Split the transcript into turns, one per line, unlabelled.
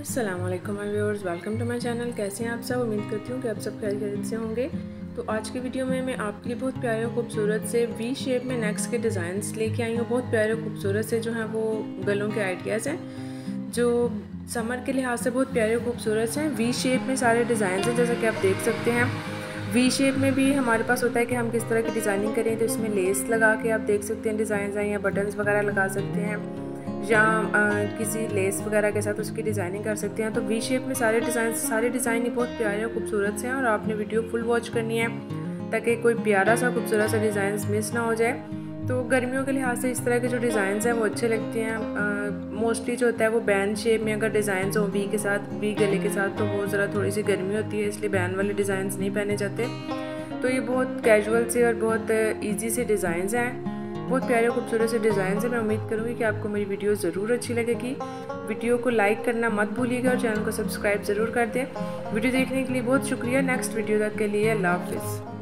Aslam my viewers welcome to my channel कैसे हैं आप सब? उम्मीद करती हूँ कि आप सब खैर खैरियत से होंगे। तो आज की वीडियो में मैं आपके लिए बहुत प्यारे और खूबसूरत से वी शेप में नेक्स के डिज़ाइंस लेके आई हूँ। बहुत प्यारे और खूबसूरत से जो हैं वो गलों के आइडियाज़ हैं, जो समर के लिहाज से बहुत प्यारे और खूबसूरत हैं। वी शेप में सारे डिज़ाइन हैं, जैसा कि आप देख सकते हैं। वी शेप में भी हमारे पास होता है कि हम किस तरह की डिज़ाइनिंग करें तो इसमें लेस लगा के आप देख सकते हैं डिज़ाइन हैं या बटन्स वगैरह लगा सकते हैं। या किसी लेस वगैरह के साथ उसकी डिज़ाइनिंग कर सकते हैं। तो वी शेप में सारे डिज़ाइन सारे डिज़ाइन ही बहुत प्यारे और खूबसूरत से हैं और आपने वीडियो फुल वॉच करनी है ताकि कोई प्यारा सा, खूबसूरत सा डिज़ाइन मिस ना हो जाए। तो गर्मियों के लिहाज से इस तरह के जो डिज़ाइन हैं वो अच्छे लगते हैं। मोस्टली जो होता है वो बैन शेप में अगर डिज़ाइन हो वी के साथ वी गले के साथ तो वो ज़रा थोड़ी सी गर्मी होती है, इसलिए बैन वाले डिज़ाइन नहीं पहने जाते। तो ये बहुत कैजुअल से और बहुत ईजी से डिज़ाइन हैं। बहुत प्यारे खूबसूरत से डिज़ाइन से मैं उम्मीद करूँगी कि आपको मेरी वीडियो ज़रूर अच्छी लगेगी। वीडियो को लाइक करना मत भूलिएगा और चैनल को सब्सक्राइब ज़रूर कर दें। वीडियो देखने के लिए बहुत शुक्रिया। नेक्स्ट वीडियो तक के लिए अल्लाह हाफिज़।